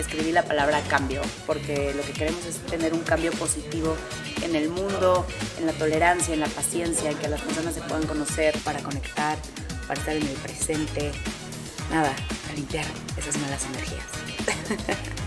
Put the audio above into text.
escribí la palabra cambio, porque lo que queremos es tener un cambio positivo en el mundo, en la tolerancia, en la paciencia, en que las personas se puedan conocer para conectar, para estar en el presente. Nada, a limpiar esas malas energías.